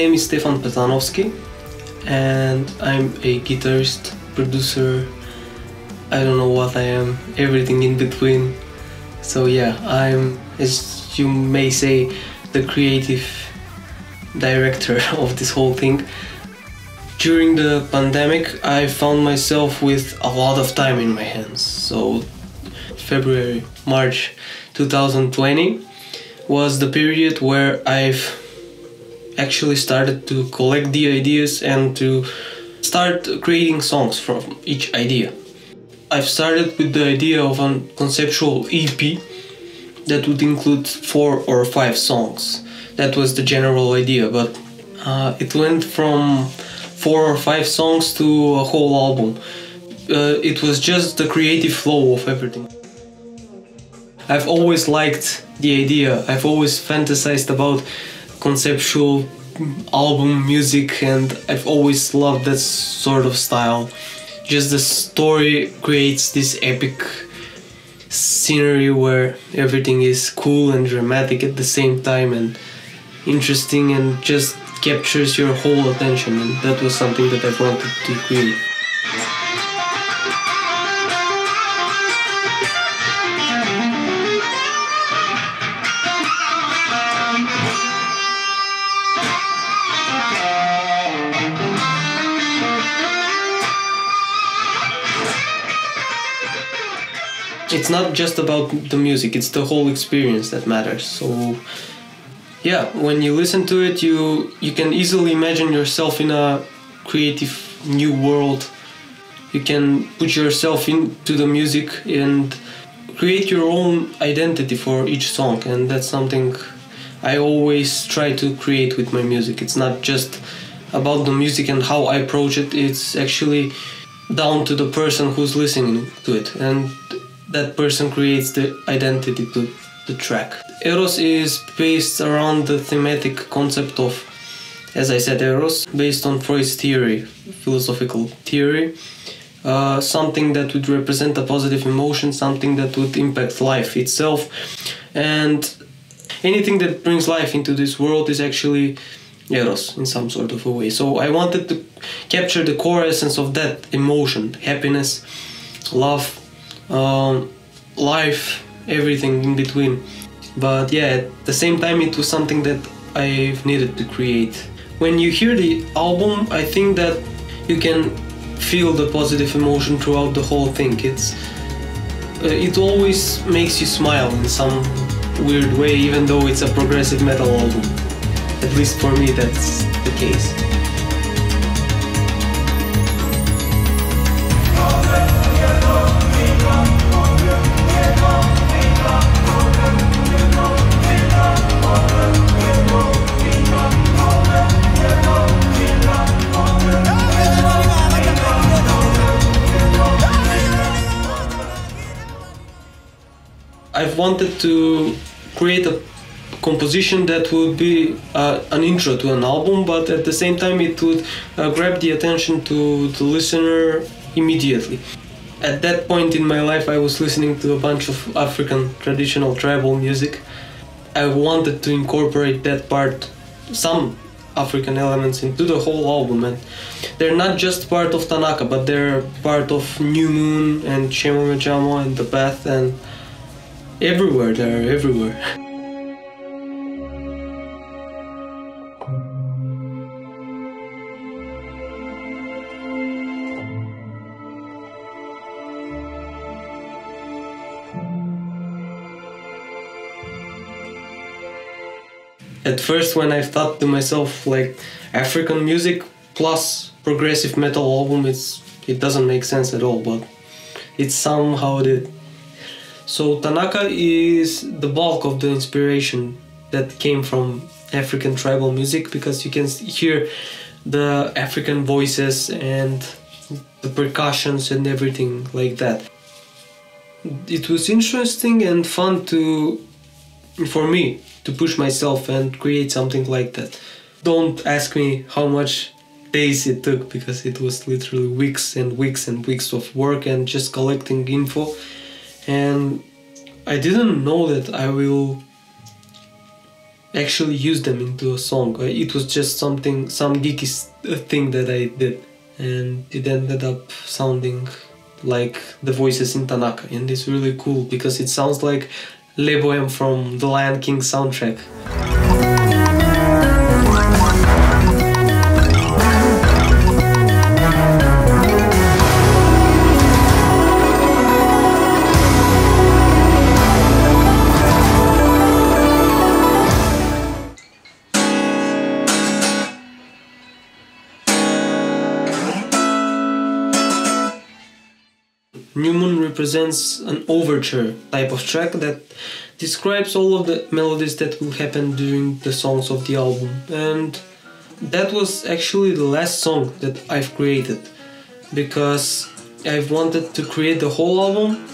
Name is Stefan Petanovski and I'm a guitarist, producer, I don't know what I am, everything in between. So yeah, I'm, as you may say, the creative director of this whole thing. During the pandemic, I found myself with a lot of time in my hands. So February, March 2020 was the period where I've actually started to collect the ideas and to start creating songs from each idea. I've started with the idea of a conceptual EP that would include four or five songs. That was the general idea, but uh, it went from four or five songs to a whole album. Uh, it was just the creative flow of everything. I've always liked the idea, I've always fantasized about conceptual album music, and I've always loved that sort of style. Just the story creates this epic scenery where everything is cool and dramatic at the same time and interesting and just captures your whole attention and that was something that I wanted to create. It's not just about the music it's the whole experience that matters. So yeah when you listen to it you you can easily imagine yourself in a creative new world. You can put yourself into the music and create your own identity for each song and that's something i always try to create with my music. It's not just about the music and how i approach it it's actually down to the person who's listening to it and that person creates the identity to the track. Eros is based around the thematic concept of, as I said, Eros, based on Freud's theory, philosophical theory. Uh, something that would represent a positive emotion, something that would impact life itself, and anything that brings life into this world is actually eros in some sort of a way. So I wanted to capture the core essence of that emotion, happiness, love, um, life, everything in between. But yeah, at the same time, it was something that I've needed to create. When you hear the album, I think that you can feel the positive emotion throughout the whole thing. It's uh, it always makes you smile in some weird way, even though it's a progressive metal album. At least for me, that's the case. I've wanted to create a composition that would be uh, an intro to an album, but at the same time it would uh, grab the attention to the listener immediately. At that point in my life, I was listening to a bunch of African traditional tribal music. I wanted to incorporate that part, some African elements, into the whole album, and they're not just part of Tanaka, but they're part of New Moon and Chemo Mechamo and The Bath and everywhere they're everywhere at first when i thought to myself like african music plus progressive metal album it's it doesn't make sense at all but it somehow did so Tanaka is the bulk of the inspiration that came from African tribal music because you can hear the African voices and the percussions and everything like that. It was interesting and fun to for me to push myself and create something like that. Don't ask me how much days it took because it was literally weeks and weeks and weeks of work and just collecting info and I didn't know that I will actually use them into a song. Uh, It was just something, some geeky uh, thing that I did, and it ended up sounding like the voices in Tanaka, and it's really cool because it sounds like Le from the Lion King soundtrack. New Moon represents an overture type of track that describes all of the melodies that will happen during the songs of the album. And that was actually the last song that I've created because I've wanted to create the whole album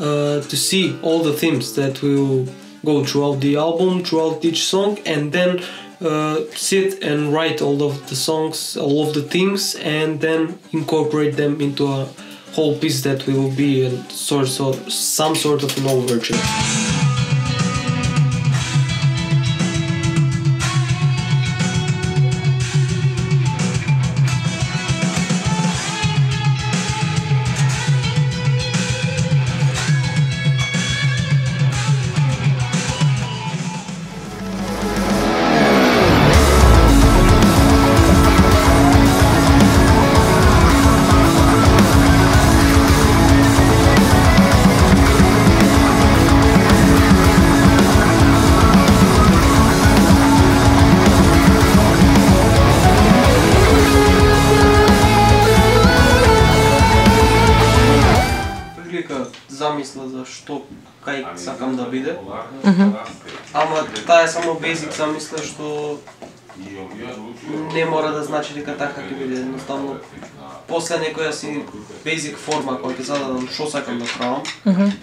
uh, to see all the themes that will go throughout the album, throughout each song, and then uh, sit and write all of the songs, all of the themes, and then incorporate them into a whole piece that will be a source of some sort of an overture. Базик замисла што не мора да значи дека така ќе биде едноставно после некоја си basic форма која ќе зададам што сакам да правам.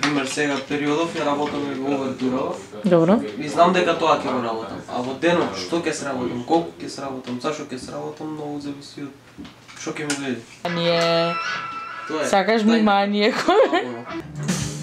Пример сега периодов ја работам и во овертурава Добро. и знам дека тоа ќе го работам. А во денот што ќе се работам, колку ќе се работам, зашо ќе се работам, многу зависи од што ќе ми дојде. Ние сакаш внимание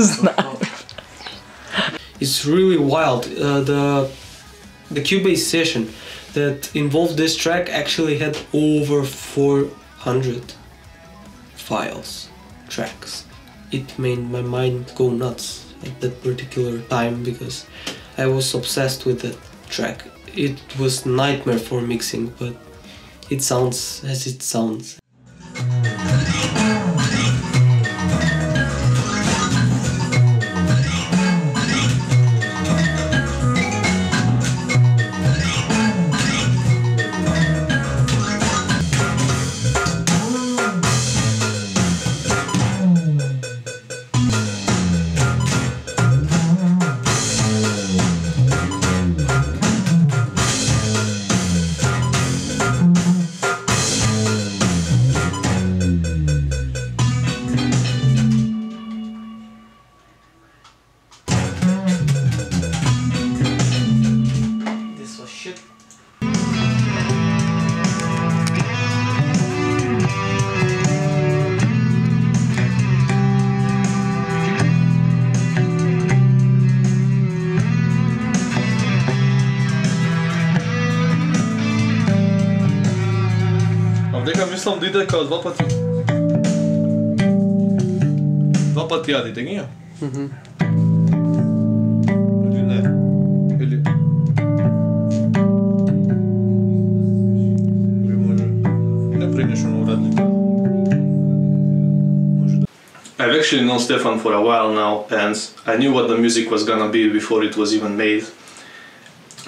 it's really wild. Uh, the the Cubase session that involved this track actually had over 400 files, tracks. It made my mind go nuts at that particular time because I was obsessed with that track. It was nightmare for mixing, but it sounds as it sounds Mhm. I've actually known Stefan for a while now and I knew what the music was gonna be before it was even made.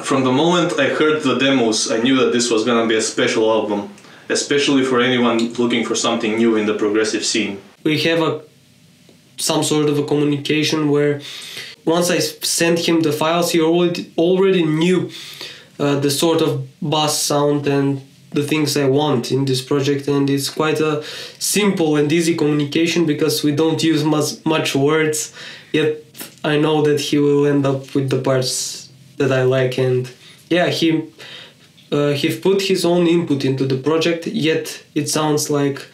From the moment I heard the demos, I knew that this was gonna be a special album especially for anyone looking for something new in the progressive scene. we have a some sort of a communication where once I sent him the files, he already already knew uh, the sort of bass sound and the things I want in this project, and it's quite a simple and easy communication because we don't use much much words. Yet I know that he will end up with the parts that I like, and yeah, he uh, he put his own input into the project. Yet it sounds like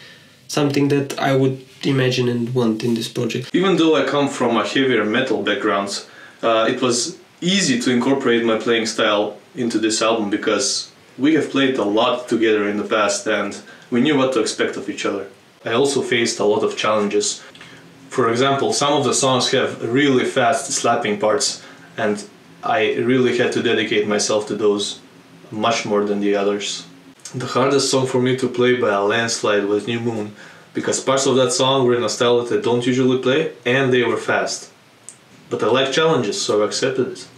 something that I would imagine and want in this project. Even though I come from a heavier metal background, uh, it was easy to incorporate my playing style into this album because we have played a lot together in the past and we knew what to expect of each other. I also faced a lot of challenges. For example, some of the songs have really fast slapping parts and I really had to dedicate myself to those much more than the others. The hardest song for me to play by a landslide was New Moon because parts of that song were in a style that I don't usually play and they were fast. But I like challenges, so I accepted it.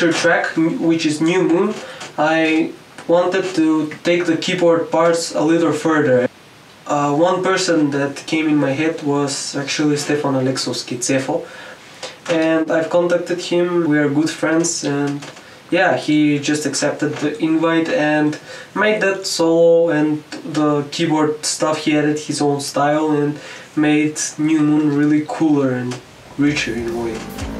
Overture track, which is New Moon, I wanted to take the keyboard parts a little further. Uh, one person that came in my head was actually Stefan Aleksovski, and I've contacted him. We are good friends, and yeah, he just accepted the invite and made that solo and the keyboard stuff. He added his own style and made New Moon really cooler and richer in a way.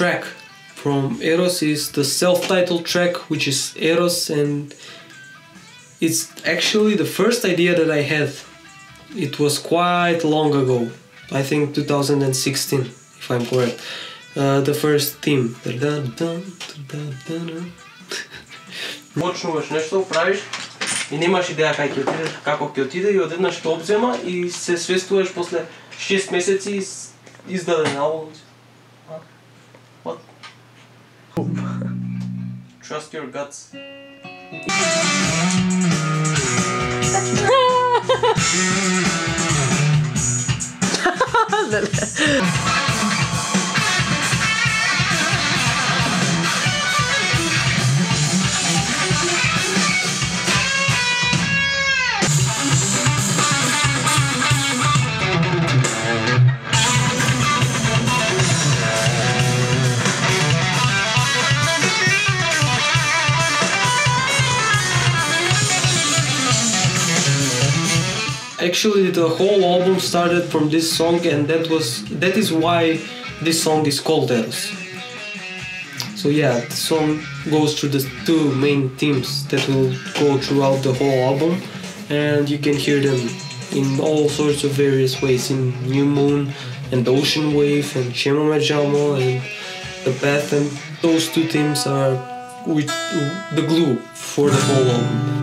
track from Eros is the self-titled track, which is Eros, and it's actually the first idea that I had. It was quite long ago, I think 2016, if I'm correct. Uh, the first theme. Почнуваш нещо, правиш и нямаш идея как ќе отиде, како ќе отиде и одеднаш те обзема и се свестуваш после 6 месеци и с- издаден албум. Trust your guts. Actually, the whole album started from this song, and that was that is why this song is called Eros. So yeah, the song goes through the two main themes that will go throughout the whole album, and you can hear them in all sorts of various ways in New Moon and Ocean Wave and Shemo Majamo and The Path, and those two themes are with the glue for the whole album.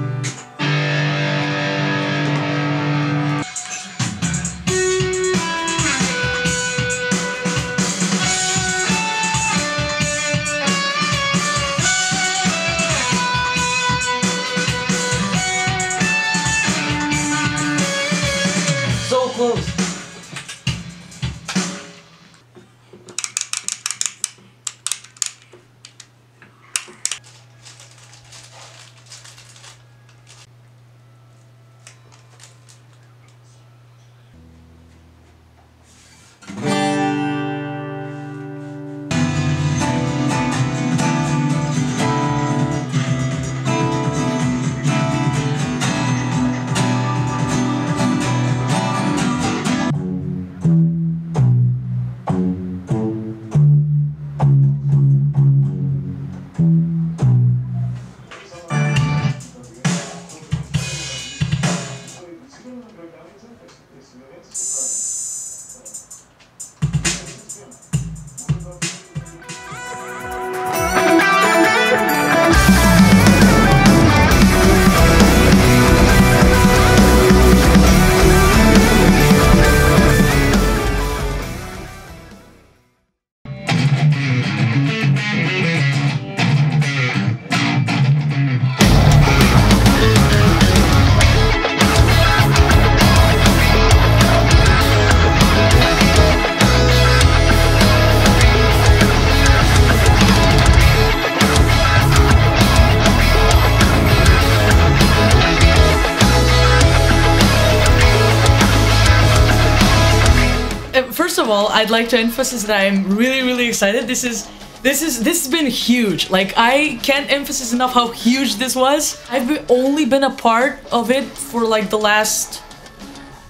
Of all, I'd like to emphasize that I'm really, really excited. This is this is this has been huge. Like I can't emphasize enough how huge this was. I've only been a part of it for like the last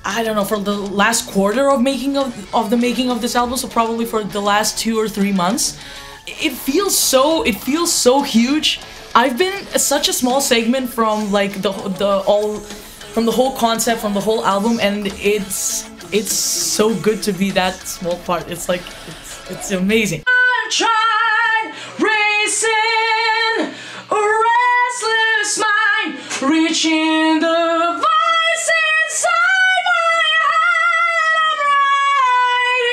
I don't know for the last quarter of making of of the making of this album. So probably for the last two or three months. It feels so it feels so huge. I've been such a small segment from like the the all from the whole concept from the whole album and it's it's so good to be that small part. It's like it's, it's amazing. Tried racing a restless mind, reaching the voice inside my head. I'm right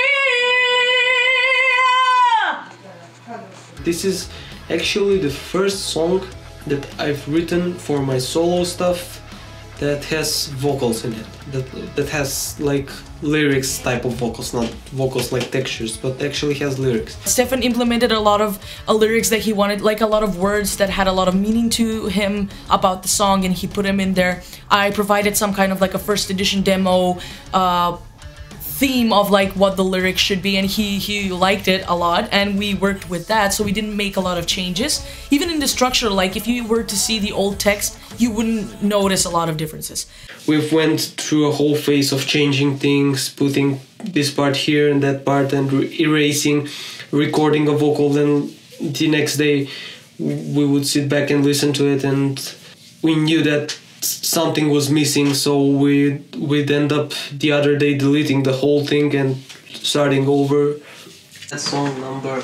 here. This is actually the first song that I've written for my solo stuff that has vocals in it. That that has like lyrics type of vocals, not vocals like textures, but actually has lyrics. Stefan implemented a lot of uh, lyrics that he wanted, like a lot of words that had a lot of meaning to him about the song, and he put them in there. I provided some kind of like a first edition demo uh, theme of like what the lyrics should be, and he he liked it a lot, and we worked with that. So we didn't make a lot of changes, even in the structure. Like if you were to see the old text, you wouldn't notice a lot of differences. We've went through a whole phase of changing things, putting this part here and that part, and re- erasing, recording a vocal. Then the next day, we would sit back and listen to it, and we knew that something was missing. So we we'd end up the other day deleting the whole thing and starting over. That's song number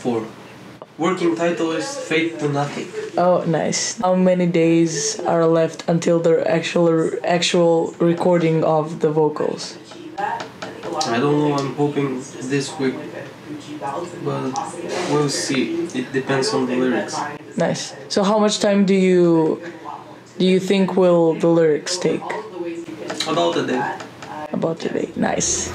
four. Working title is Fate to Nothing. Oh, nice. How many days are left until the actual actual recording of the vocals? I don't know, I'm hoping this week. But we'll see. It depends on the lyrics. Nice. So how much time do you do you think will the lyrics take? About a day. About today. Nice.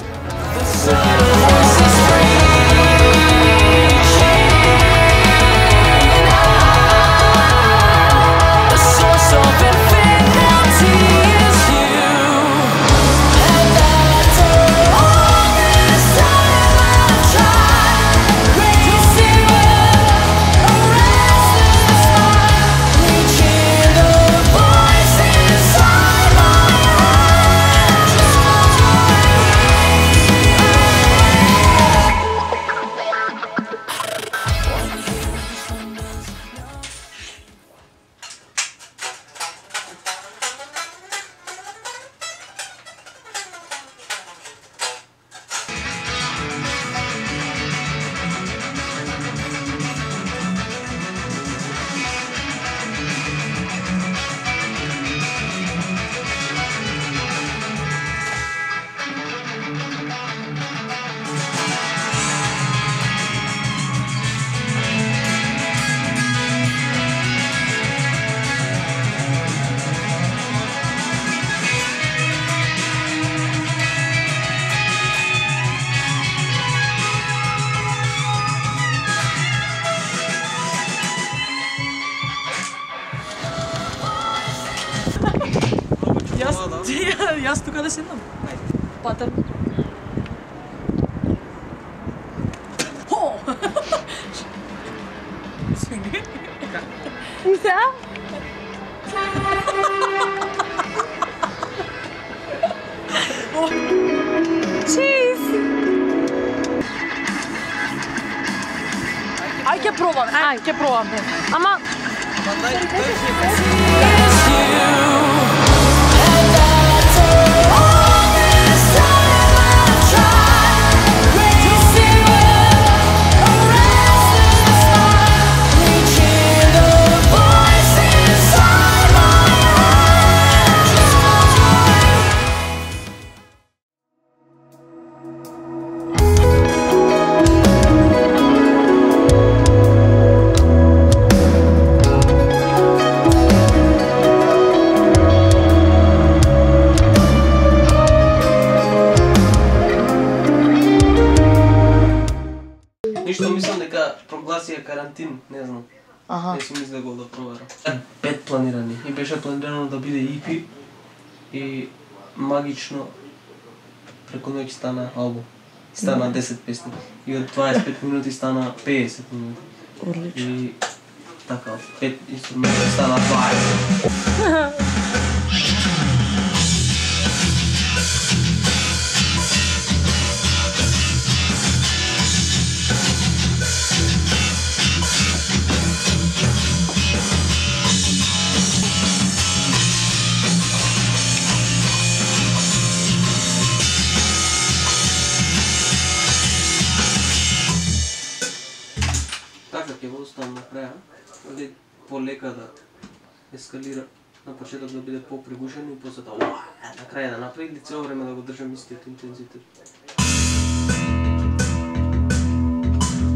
Pater. Ho! Ja? Cheese! Aj, ќе пробам, ај, ќе пробам. Ама, Ништо EP и магично преку ноќ стана албум. Стана 10 песни. И од 25 минути стана 50 минути. Одлично. И така, од 5 инструмента стана 20. полека да ескалира на почеток да биде попригушен и после да на крај да направи цело време да го држам истиот интензитет.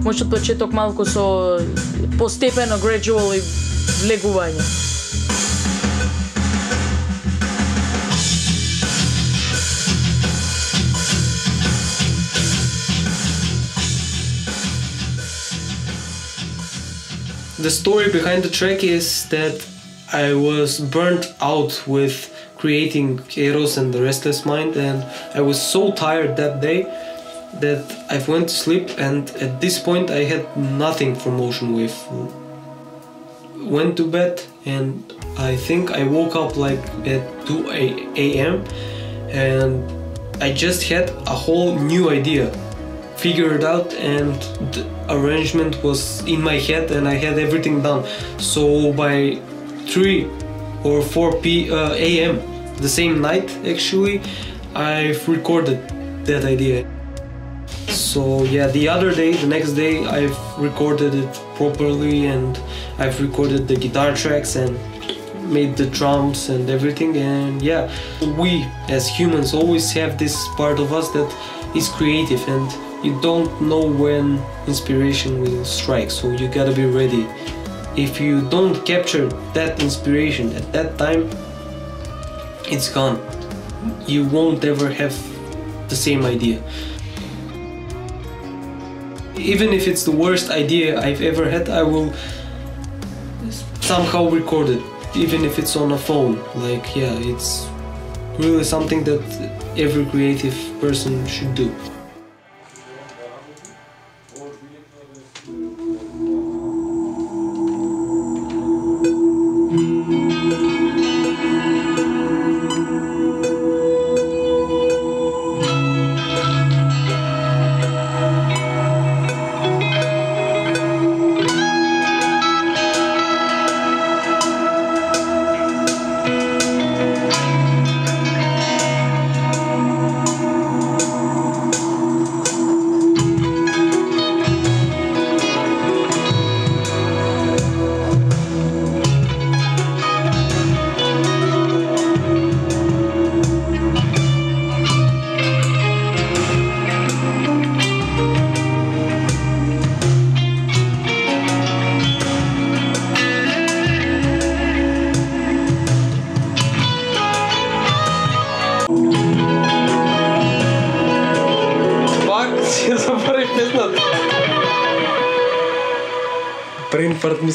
Може од почеток малку со постепено gradual и влегување. The story behind the track is that I was burnt out with creating Eros and the Restless Mind, and I was so tired that day that I went to sleep. And at this point, I had nothing for Motion Wave. Went to bed, and I think I woke up like at 2 a.m. and I just had a whole new idea figured out and the arrangement was in my head and I had everything done. So by 3 or 4 p uh, a.m. the same night actually I've recorded that idea. So yeah, the other day, the next day I've recorded it properly and I've recorded the guitar tracks and made the drums and everything and yeah we as humans always have this part of us that is creative and you don't know when inspiration will strike so you gotta be ready if you don't capture that inspiration at that time it's gone you won't ever have the same idea even if it's the worst idea I've ever had, I will somehow record it, even if it's on a phone. Like, yeah, it's really something that every creative person should do.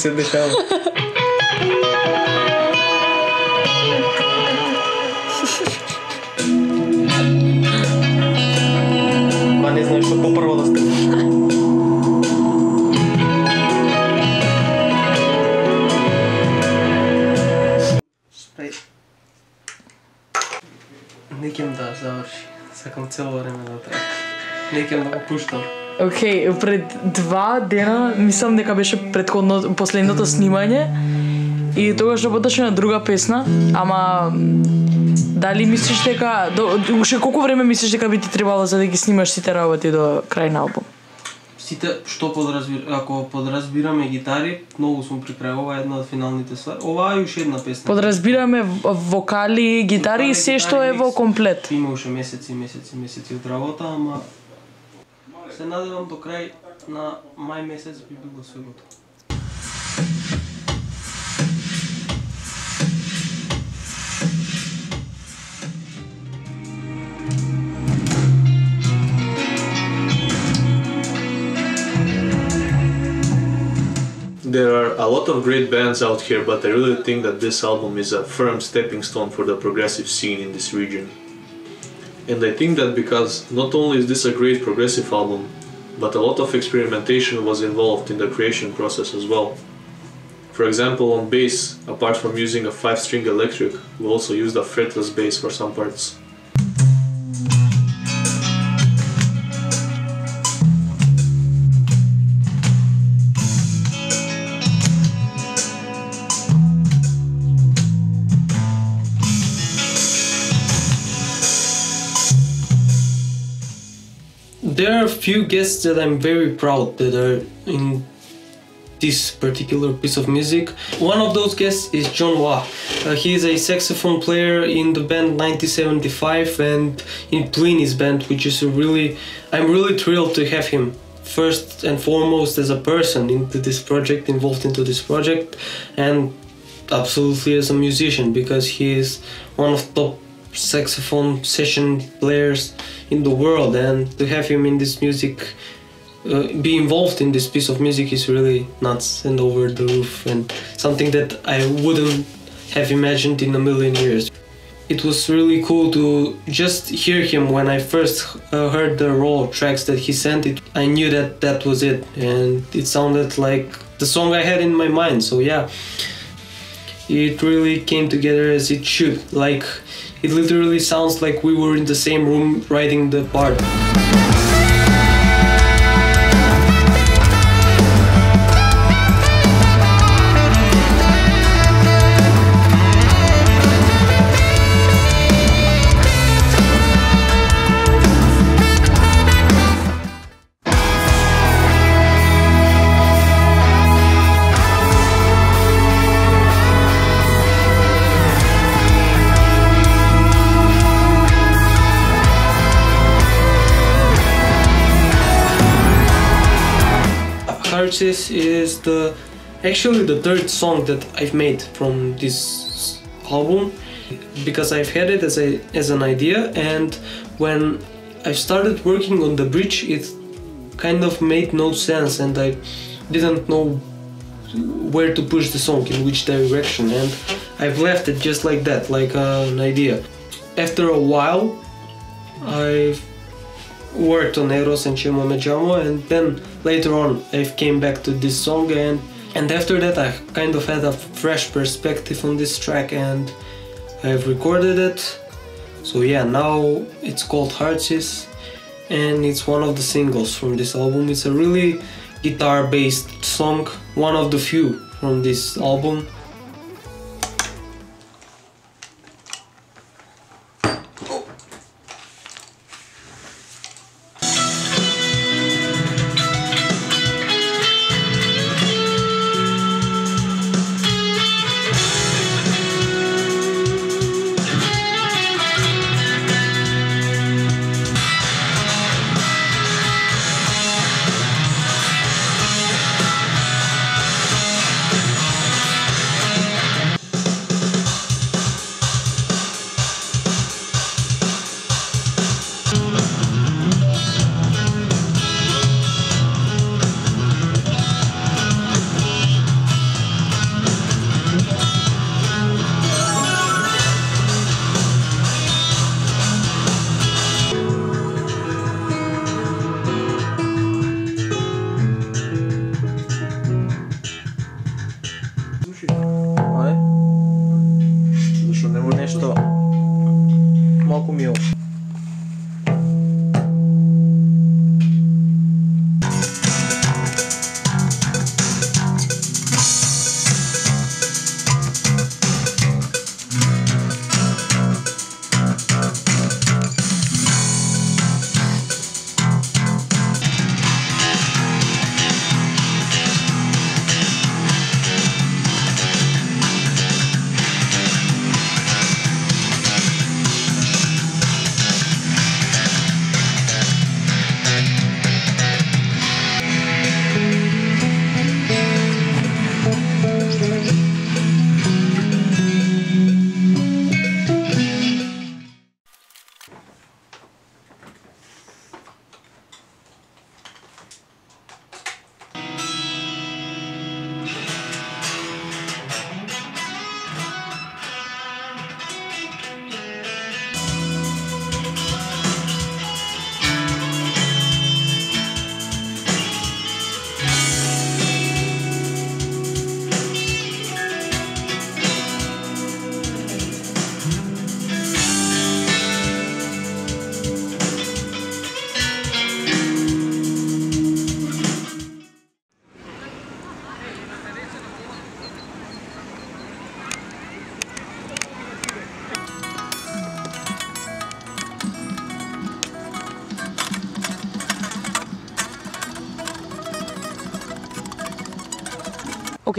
Се дешава. Ма не знаеш што попрво да сте. Некем да заврши. Сакам цело време да трае. Некем да го пуштам. Океј, пред два дена, мислам дека беше предходно последното снимање и тогаш работеше на друга песна, ама дали мислиш дека до, уште колку време мислиш дека би ти требало за да ги снимаш сите работи до крај на албум? Сите што подразбир, ако подразбираме гитари, многу сум при крај, ова е една од финалните ствари. Ова е уште една песна. Подразбираме вокали, гитари и се што е во комплет. Има уште месеци, месеци, месеци од работа, ама There are a lot of great bands out here, but I really think that this album is a firm stepping stone for the progressive scene in this region. And I think that because not only is this a great progressive album, but a lot of experimentation was involved in the creation process as well. For example, on bass, apart from using a 5 string electric, we also used a fretless bass for some parts. There are a few guests that I'm very proud that are in this particular piece of music. One of those guests is John Waugh. Uh, he is a saxophone player in the band 1975 and in Pliny's band, which is a really, I'm really thrilled to have him first and foremost as a person into this project, involved into this project, and absolutely as a musician because he is one of the top saxophone session players in the world and to have him in this music uh, be involved in this piece of music is really nuts and over the roof and something that I wouldn't have imagined in a million years. It was really cool to just hear him when I first uh, heard the raw tracks that he sent it. I knew that that was it and it sounded like the song I had in my mind. So yeah, it really came together as it should. Like it literally sounds like we were in the same room writing the part. Hearts is the actually the third song that I've made from this album because I've had it as a as an idea and when I started working on the bridge it kind of made no sense and I didn't know where to push the song in which direction and I've left it just like that like uh, an idea. After a while I've worked on Eros and Chimo Mejamo and then later on I came back to this song and and after that I kind of had a fresh perspective on this track and I've recorded it. So yeah now it's called Heartses and it's one of the singles from this album. It's a really guitar based song one of the few from this album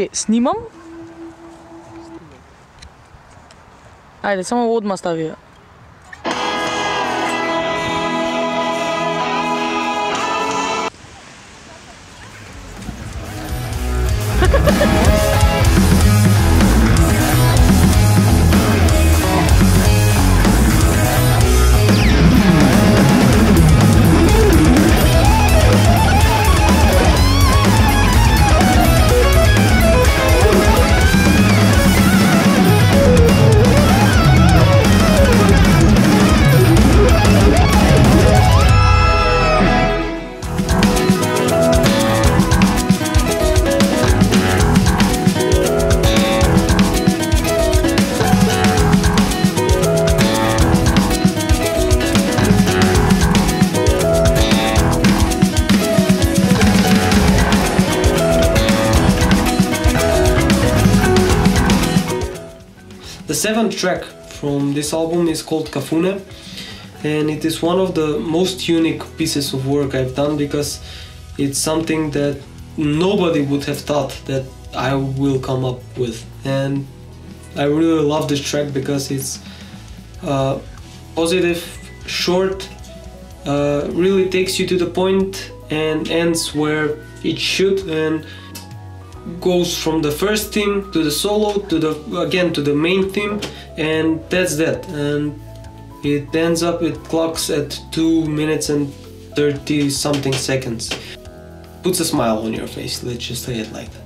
Окей, снимам. Ајде, само одма стави track from this album is called Kafune, and it is one of the most unique pieces of work I've done because it's something that nobody would have thought that I will come up with. And I really love this track because it's uh, positive, short, uh, really takes you to the point and ends where it should and goes from the first theme to the solo to the again to the main theme and that's that. And it ends up it clocks at 2 minutes and 30 something seconds. Puts a smile on your face let's just say it like that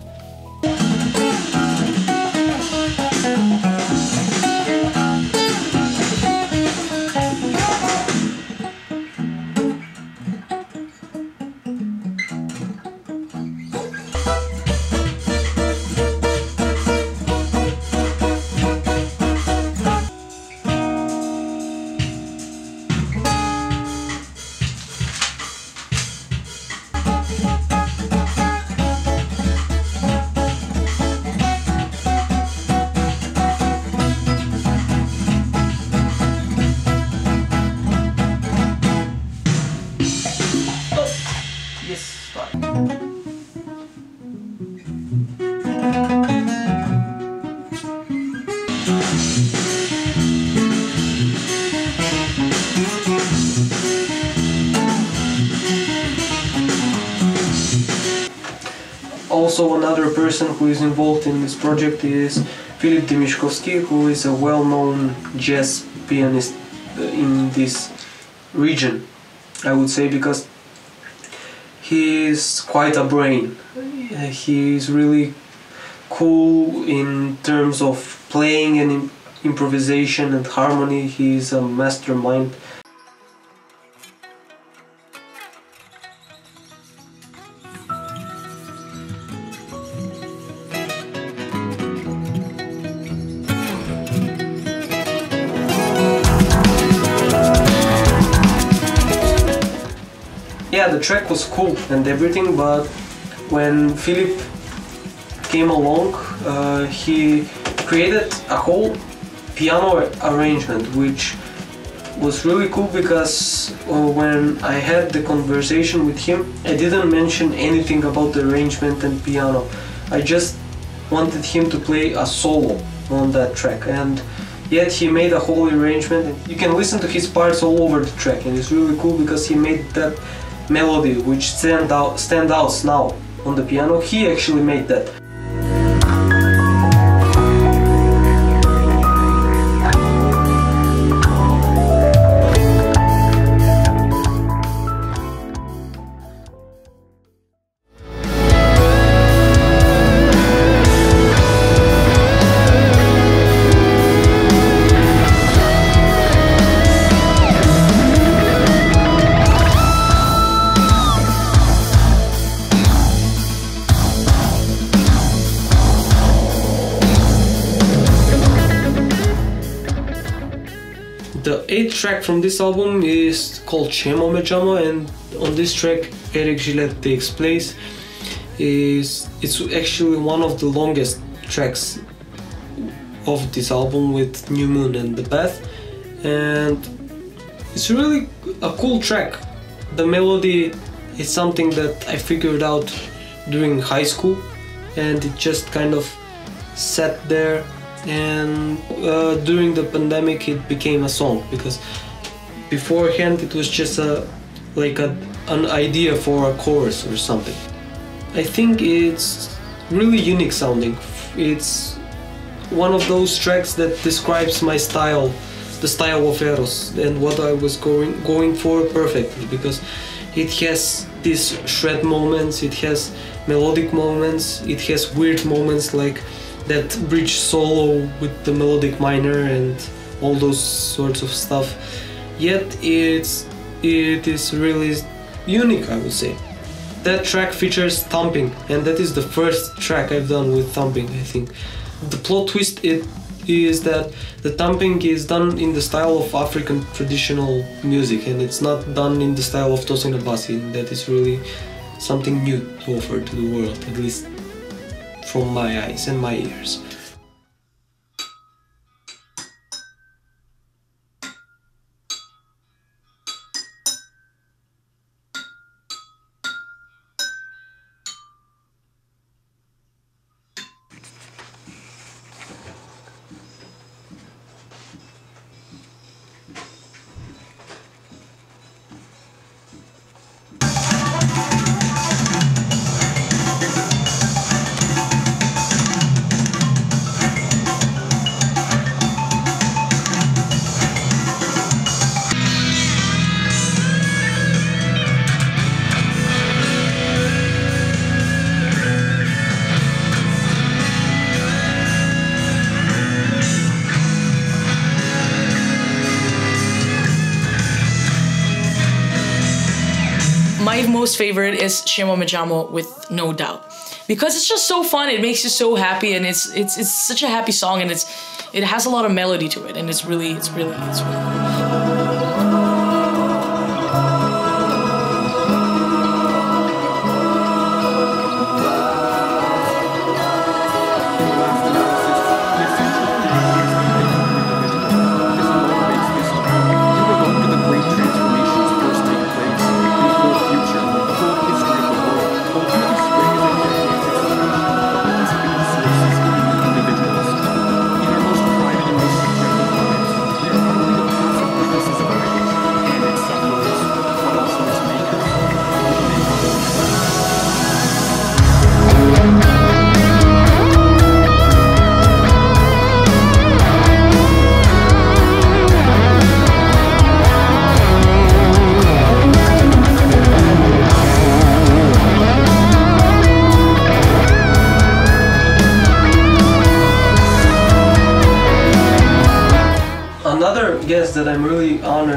Also, another person who is involved in this project is Filip Dimishkovski, who is a well-known jazz pianist uh, in this region, I would say, because he is quite a brain. Uh, He is really cool in terms of playing and improvisation and harmony. He is a mastermind. Track was cool and everything, but when Filip came along, uh, he created a whole piano arrangement, which was really cool because uh, when I had the conversation with him, I didn't mention anything about the arrangement and piano. I just wanted him to play a solo on that track, and yet he made a whole arrangement. You can listen to his parts all over the track, and it's really cool because he made that melody which stand out stand out now on the piano. He actually made that. Track from this album is called Chemo Mejama, and on this track, Eric Gillette takes place. Is it's actually one of the longest tracks of this album with New Moon and The Path, and it's really a cool track. The melody is something that I figured out during high school. and it just kind of sat there. And uh, during the pandemic, it became a song because beforehand it was just a like a, an idea for a chorus or something. I think it's really unique sounding. It's one of those tracks that describes my style, the style of Eros, and what I was going going for perfectly because it has these shred moments, it has melodic moments, it has weird moments like that bridge solo with the melodic minor and all those sorts of stuff. Yet it's it is really unique, I would say. That track features thumping, and that is the first track I've done with thumping, I think. The plot twist it is that the thumping is done in the style of African traditional music, and it's not done in the style of Tosin Abasi, and that is really something new to offer to the world, at least from my eyes and my ears. Most favorite is Shemo Majamo with No Doubt. Because it's just so fun, it makes you so happy and it's it's it's such a happy song and it's it has a lot of melody to it and it's really it's really it's really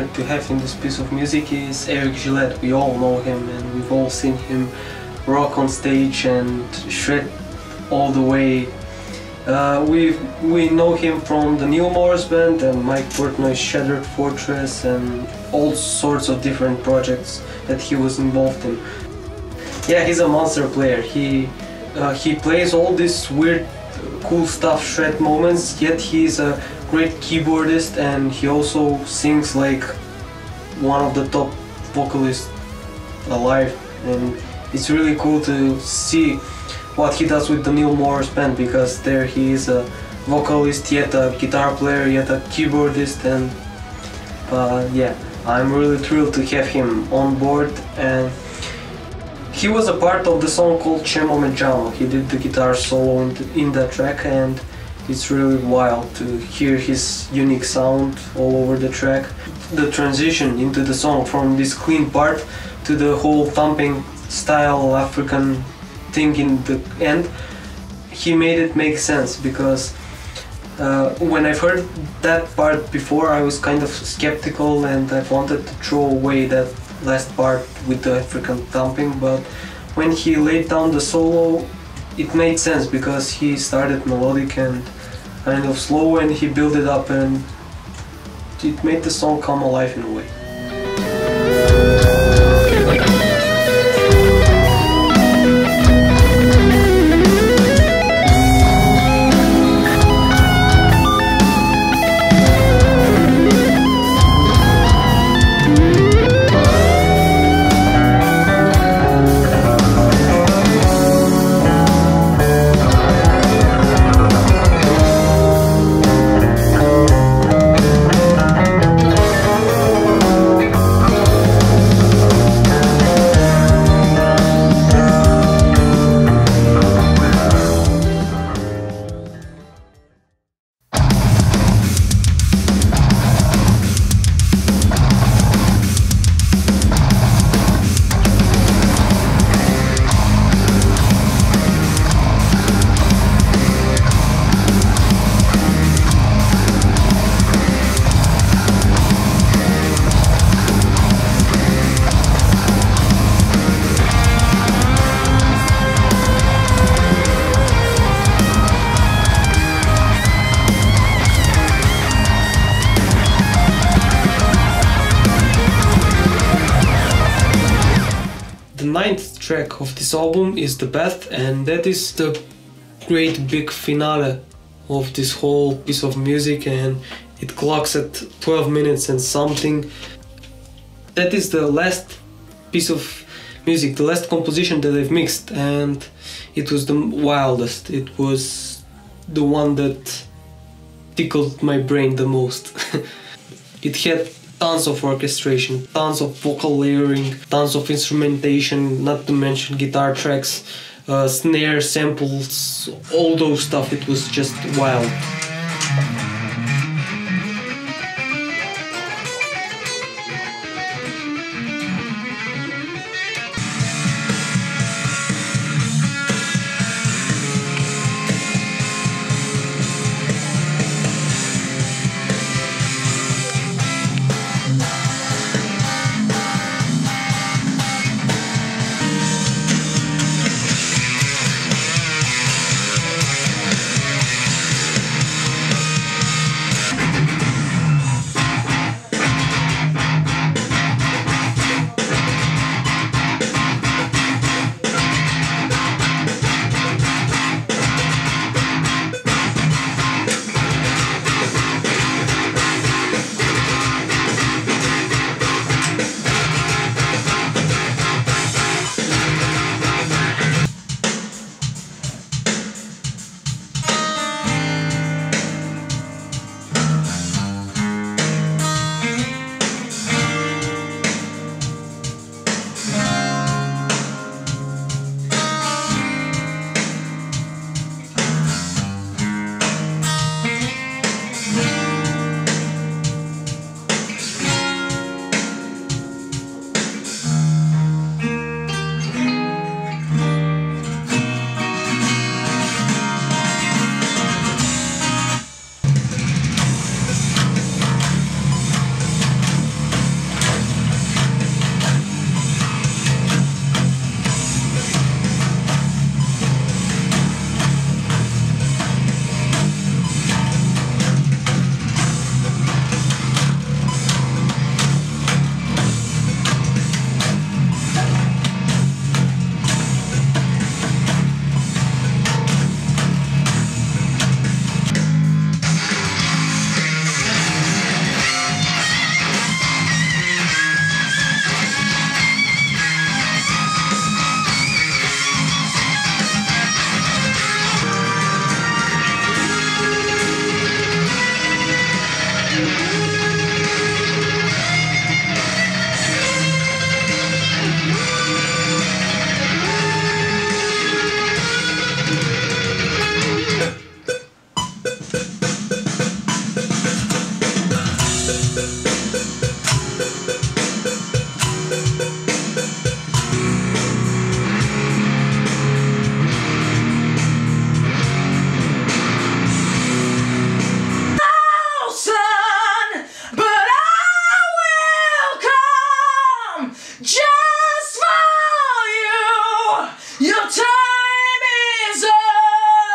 honored to have in this piece of music is Eric Gillette. We all know him and we've all seen him rock on stage and shred all the way. Uh, we we know him from the Neal Morse Band and Mike Portnoy's Shattered Fortress and all sorts of different projects that he was involved in. Yeah, he's a monster player. He uh, he plays all these weird, cool stuff, shred moments. Yet he's a great keyboardist, and he also sings like one of the top vocalists alive. And it's really cool to see what he does with the Neal Morse band because there he is a vocalist, yet a guitar player, yet a keyboardist, and uh, yeah, I'm really thrilled to have him on board and. He was a part of the song called Chemo Mejamo. He did the guitar solo in, th- in that track and it's really wild to hear his unique sound all over the track. The transition into the song from this clean part to the whole thumping style African thing in the end, he made it make sense because uh, when I've heard that part before, I was kind of skeptical and I wanted to throw away that last part with the African thumping, but when he laid down the solo, it made sense because he started melodic and kind of slow and he built it up and it made the song come alive in a way. Of this album is The Path, and that is the great big finale of this whole piece of music, and it clocks at 12 minutes and something. That is the last piece of music, the last composition that I've mixed, and it was the wildest. It was the one that tickled my brain the most. it had tons of orchestration, tons of vocal layering, tons of instrumentation, not to mention guitar tracks, uh, snare samples, all those stuff. It was just wild.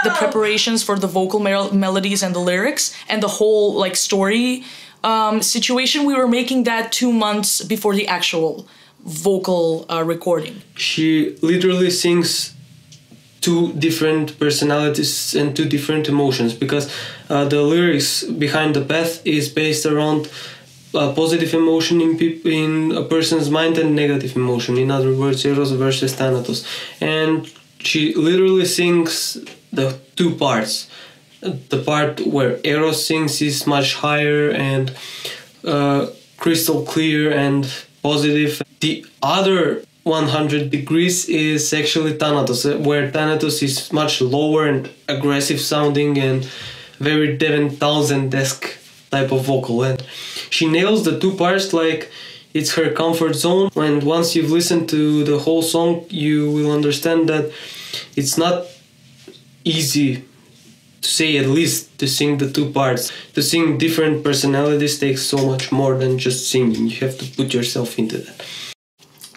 The preparations for the vocal mel- melodies and the lyrics and the whole like story um, situation, we were making that two months before the actual vocal uh, recording. She literally sings two different personalities and two different emotions because uh, the lyrics behind the path is based around uh, positive emotion in peop- in a person's mind and negative emotion. In other words eros versus thanatos. And she literally sings the two parts the part where eros sings is much higher and uh, crystal clear and positive. The other 100 degrees is actually Thanatos, uh, where Thanatos is much lower and aggressive sounding and very Devin Townsend esque type of vocal. And she nails the two parts like it's her comfort zone. And once you've listened to the whole song, you will understand that it's not easy to say at least to sing the two parts. To sing different personalities takes so much more than just singing. You have to put yourself into that.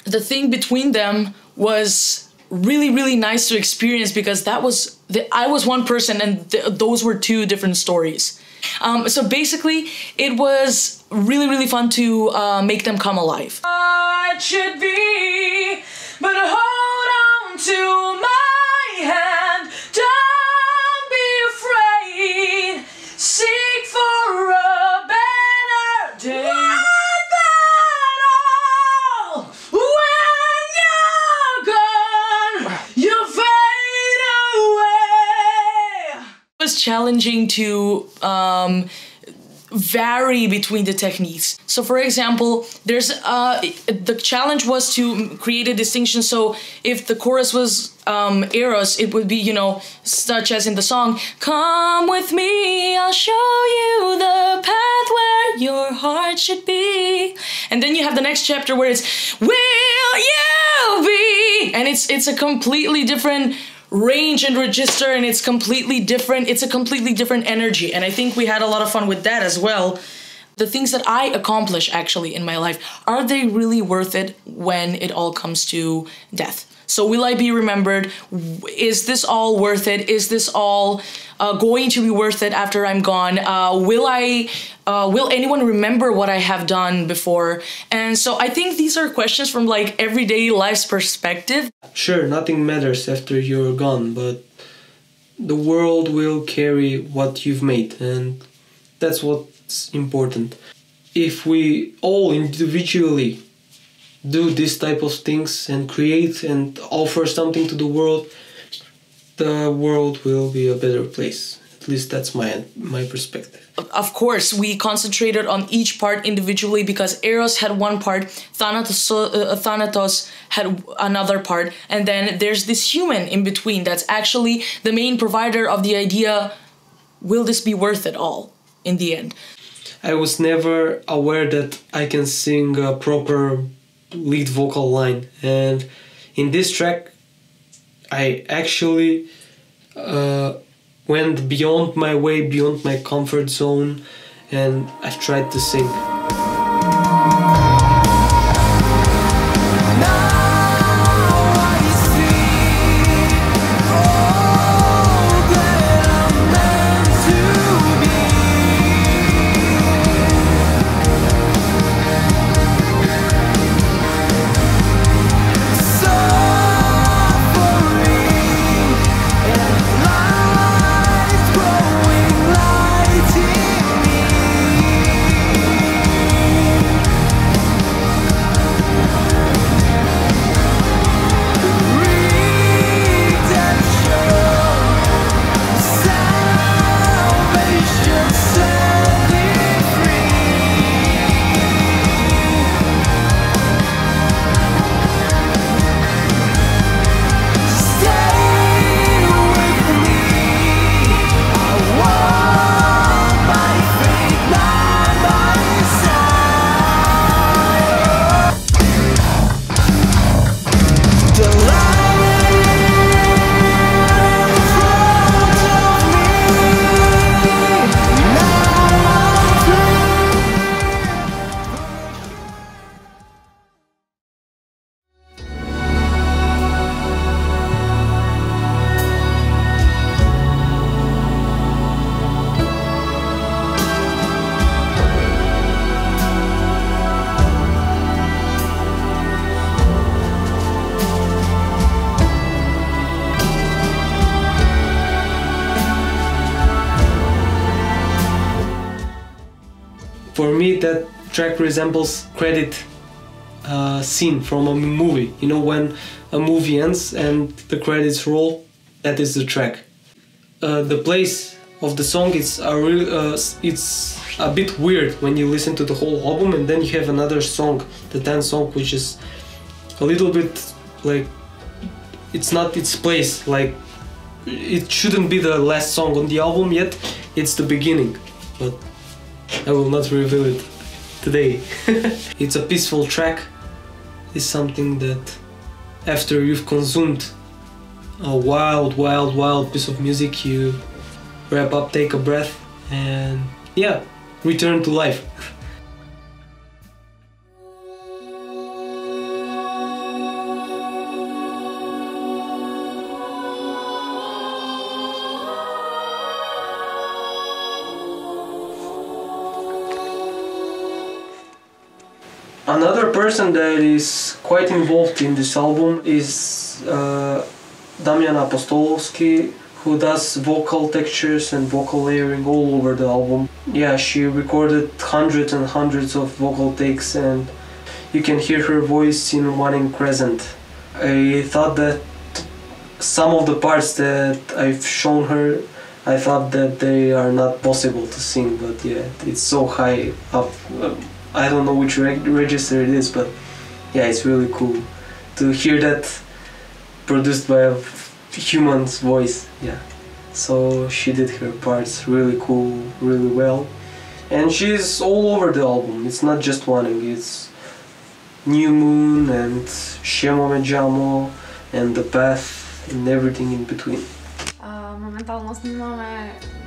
the thing between them was really really nice to experience because that was the, I was one person and th- those were two different stories. Um, so basically, it was really really fun to uh, make them come alive. It should be but hold on to my was challenging to um, vary between the techniques. So, for example, there's uh, the challenge was to create a distinction. So, if the chorus was um, eros, it would be you know such as in the song, "Come with me, I'll show you the path where your heart should be," and then you have the next chapter where it's, "Will you be?" and it's it's a completely different range and register and it's completely different. It's a completely different energy and i think we had a lot of fun with that as well. The things that i accomplish actually in my life are they really worth it when it all comes to death so will i be remembered? Is this all worth it? Is this all uh, going to be worth it after i'm gone? Uh, will i uh, will anyone remember what i have done before? And so i think these are questions from like everyday life's perspective. Sure, nothing matters after you're gone, but the world will carry what you've made, and that's what's important. If we all individually do this type of things and create and offer something to the world, the world will be a better place. At least that's my my perspective. of course, we concentrated on each part individually because Eros had one part, Thanatos, uh, Thanatos had another part, and then there's this human in between that's actually the main provider of the idea will this be worth it all in the end? I was never aware that I can sing a proper lead vocal line, and in this track, I actually uh, went beyond my way, beyond my comfort zone, and I tried to sing. Track resembles credit uh, scene from a movie. You know, when a movie ends and the credits roll, that is the track. Uh, the place of the song is a real, uh, it's a bit weird when you listen to the whole album and then you have another song, the 10th song, which is a little bit like it's not its place. Like it shouldn't be the last song on the album yet. It's the beginning, but I will not reveal it today. it's a peaceful track. It's something that after you've consumed a wild, wild, wild piece of music, you wrap up, take a breath, and yeah, return to life. person that is quite involved in this album is uh, Damjana Apostolovski, who does vocal textures and vocal layering all over the album. Yeah, she recorded hundreds and hundreds of vocal takes, and you can hear her voice in one in crescent. I thought that some of the parts that I've shown her, I thought that they are not possible to sing, but yeah, it's so high up. Um, I don't know which reg- register it is, but yeah, it's really cool to hear that produced by a human's voice. Yeah, so she did her parts really cool, really well, and she's all over the album. It's not just one. It's New Moon and Shemo Mejamo and The Path and everything in between. А, моментално снимаме, ще снимаме?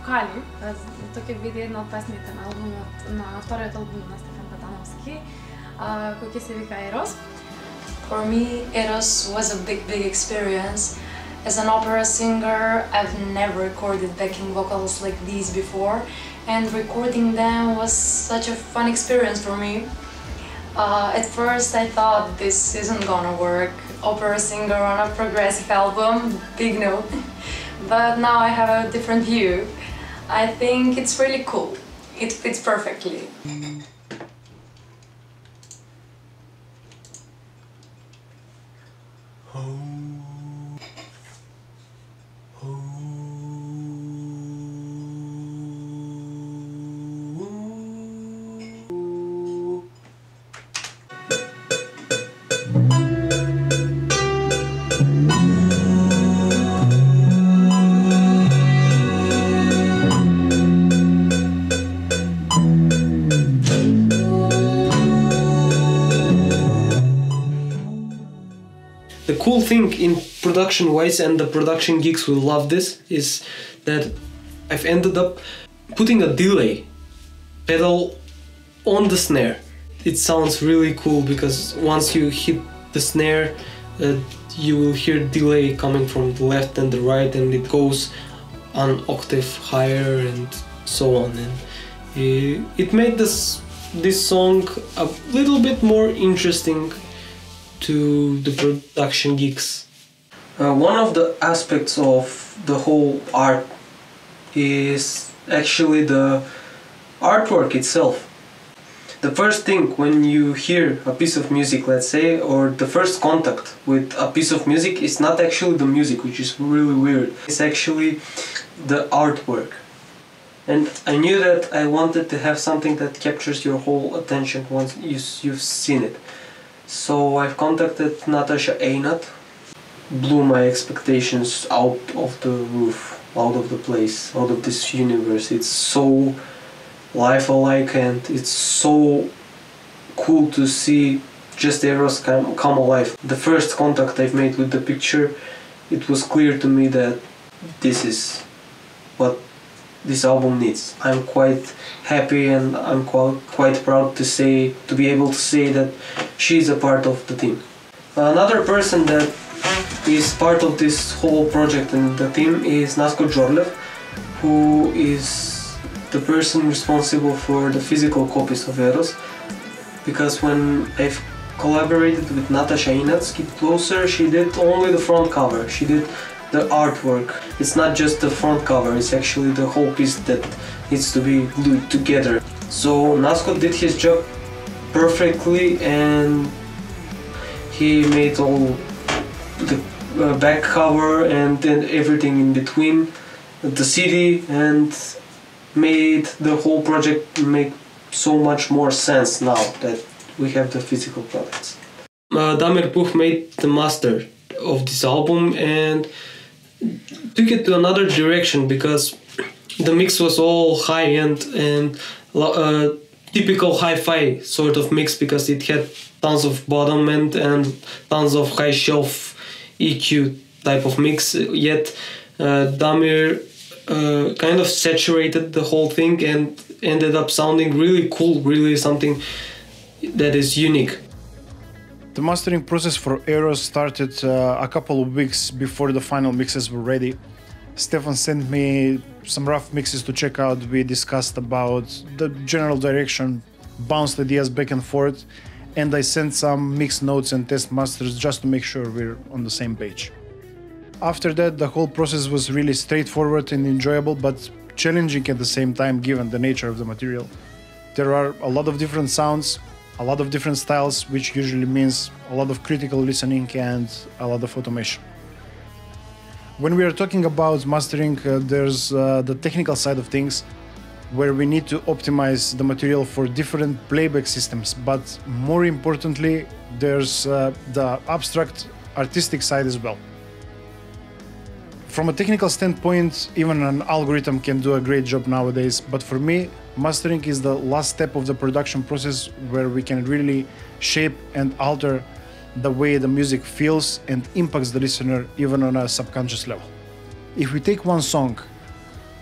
Вокали, а, тук е види една от песните на албумът, на вторият албум на Стефан Патановски, а, който се вика Ерос. For me, Eros was a big, big experience. As an opera singer, I've never recorded backing vocals like these before, and recording them was such a fun experience for me. Uh, at first, I thought this isn't gonna work. Opera singer on a progressive album, big no. but now I have a different view. I think it's really cool. It fits perfectly. the cool thing in production wise and the production geeks will love this is that I've ended up putting a delay pedal on the snare. It sounds really cool because once you hit the snare, uh, you will hear delay coming from the left and the right, and it goes an octave higher and so on. And uh, it made this this song a little bit more interesting to the production geeks. Uh, one of the aspects of the whole art is actually the artwork itself. The first thing when you hear a piece of music, let's say, or the first contact with a piece of music is not actually the music, which is really weird. It's actually the artwork. And I knew that I wanted to have something that captures your whole attention once you, you've seen it. So I've contacted Natacha Einat, blew my expectations out of the roof, out of the place, out of this universe. It's so life-alike and it's so cool to see just Eros come, come alive. The first contact I've made with the picture, it was clear to me that this is what this album needs. I'm quite happy and I'm quite proud to say to be able to say that she's a part of the team. Another person that is part of this whole project and the team is Nasko Djorlev, who is the person responsible for the physical copies of Eros. Because when I've collaborated with Natacha Einat, Skip Closer, she did only the front cover. She did the artwork. It's not just the front cover, it's actually the whole piece that needs to be glued together. So Nasko did his job perfectly and he made all the uh, back cover and then everything in between the CD and made the whole project make so much more sense now that we have the physical products. Uh, Damir Puh made the master of this album and took it to another direction because the mix was all high end and uh, typical hi-fi sort of mix because it had tons of bottom end and tons of high shelf EQ type of mix. Yet uh, Damir uh, kind of saturated the whole thing and ended up sounding really cool, really something that is unique. The mastering process for Eros started uh, a couple of weeks before the final mixes were ready. Stefan sent me some rough mixes to check out. We discussed about the general direction bounced ideas back and forth, and I sent some mix notes and test masters just to make sure we're on the same page. After that, the whole process was really straightforward and enjoyable, but challenging at the same time given the nature of the material. There are a lot of different sounds, a lot of different styles, which usually means a lot of critical listening and a lot of automation. When we are talking about mastering, uh, there's uh, the technical side of things where we need to optimize the material for different playback systems, but more importantly, there's uh, the abstract artistic side as well. From a technical standpoint, even an algorithm can do a great job nowadays, but for me, mastering is the last step of the production process where we can really shape and alter the way the music feels and impacts the listener even on a subconscious level. If we take one song,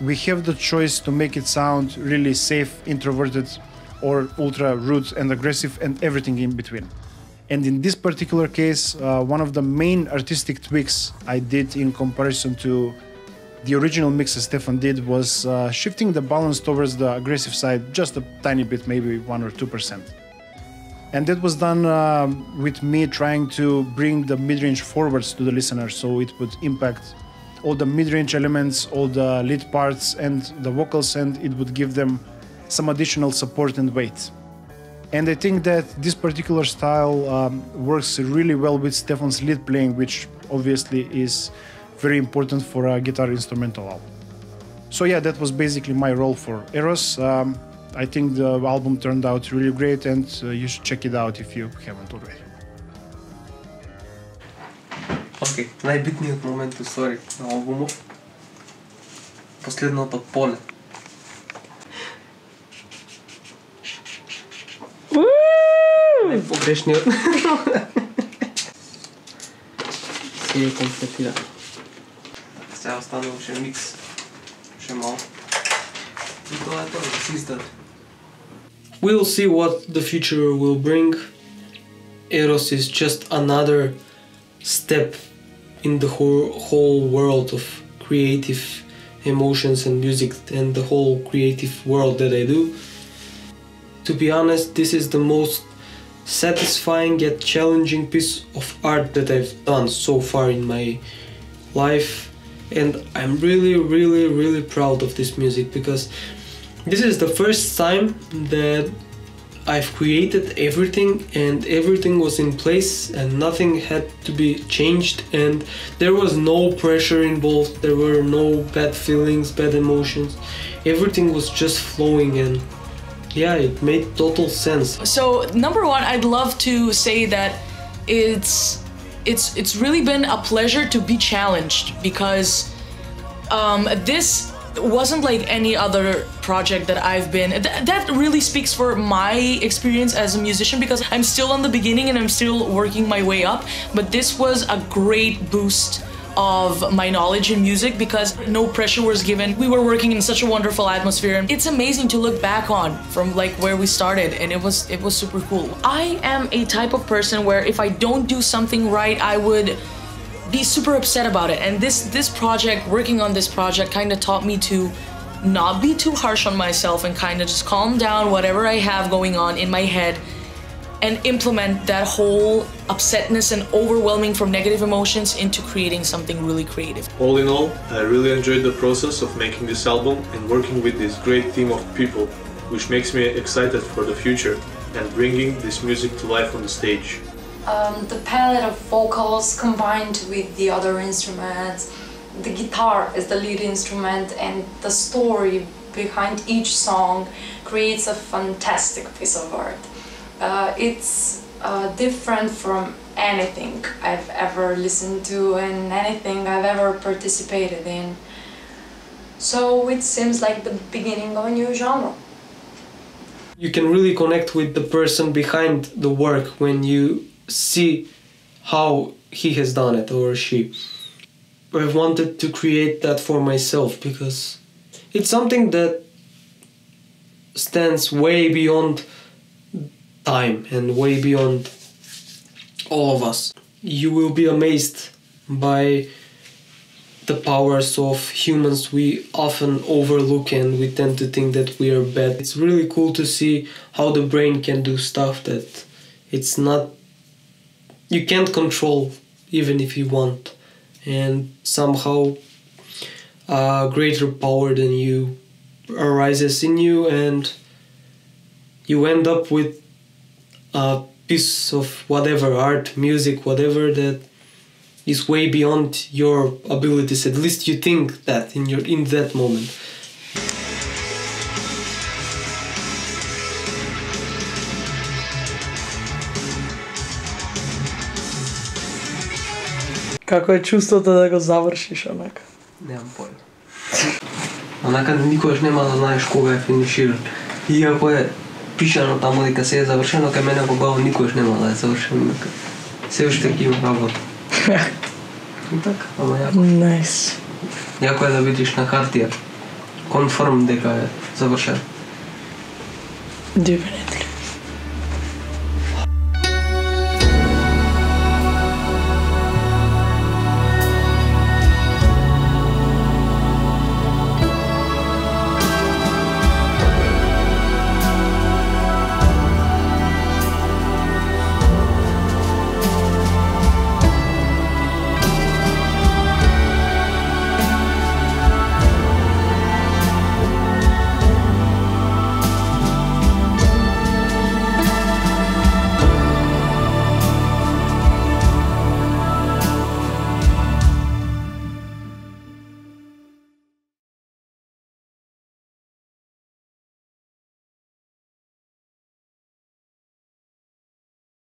we have the choice to make it sound really safe, introverted, or ultra rude and aggressive, and everything in between. And in this particular case, uh, one of the main artistic tweaks I did in comparison to the original mix that Stefan did was uh, shifting the balance towards the aggressive side just a tiny bit, maybe 1 or 2%. And that was done uh, with me trying to bring the mid range forwards to the listener so it would impact all the mid range elements, all the lead parts, and the vocals, and it would give them some additional support and weight. And I think that this particular style um, works really well with Stefan's lead playing, which obviously is very important for a guitar instrumental album. So yeah, that was basically my role for Eros. Um, I think the album turned out really great, and uh, you should check it out if you haven't already. Окей, най-битният момент в сори на албума Последната поле. Zdaj ostalo še. Še malo. In to je to, vsi. We'll see what the future will bring. Eros is just another step in the whole, whole world of creative emotions and music and the whole creative world that I do. To be honest, this is the most satisfying yet challenging piece of art that I've done so far in my life, and I'm really, really, really proud of this music because this is the first time that I've created everything and everything was in place and nothing had to be changed and there was no pressure involved. There were no bad feelings bad emotions. Everything was just flowing and yeah it made total sense So number one, I'd love to say that it's it's it's really been a pleasure to be challenged because um, this wasn't like any other project that I've been. Th- that really speaks for my experience as a musician because I'm still on the beginning and I'm still working my way up. But this was a great boost of my knowledge in music because no pressure was given. We were working in such a wonderful atmosphere. and It's amazing to look back on from like where we started and it was it was super cool. I am a type of person where if I don't do something right, I would be super upset about it. And this this project, working on this project kind of taught me to not be too harsh on myself and kind of just calm down whatever I have going on in my head and implement that whole upsetness and overwhelming from negative emotions into creating something really creative. All in all, I really enjoyed the process of making this album and working with this great team of people, which makes me excited for the future and bringing this music to life on the stage. Um, the palette of vocals combined with the other instruments, the guitar is the lead instrument, and the story behind each song creates a fantastic piece of art. Uh, it's uh, different from anything I've ever listened to and anything I've ever participated in. So it seems like the beginning of a new genre. you can really connect with the person behind the work when you see how he has done it or she. I've wanted to create that for myself because it's something that stands way beyond time and way beyond all of us. You will be amazed by the powers of humans we often overlook and we tend to think that we are bad. It's really cool to see how the brain can do stuff that it's not you can't control even if you want and somehow a greater power than you arises in you and you end up with a piece of whatever art, music, whatever that is way beyond your abilities. At least you think that in your in that moment. Kako je čustvo da ga završiš onak? Nemam pojma. Onaka nikad nema da znaš koga je finiširan. Iako je pišano tamo дека се е завршено, кај мене во глава никош нема да е завршено. Се уште ќе има работа. Така, ама јако. Nice. Јако е да видиш на хартија конфирм дека е завршено. Definitely.